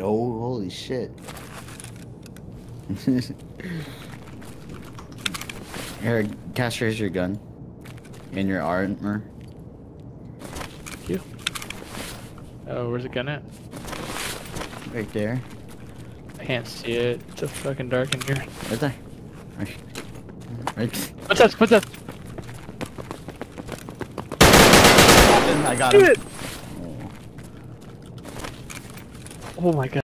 Oh, holy shit. Here, Cash, raise your gun. And your armor. Thank you. Oh, where's the gun at? Right there. I can't see it. It's so fucking dark in here. Right there. Right. right. What's up? What's up? I got him. Oh my god.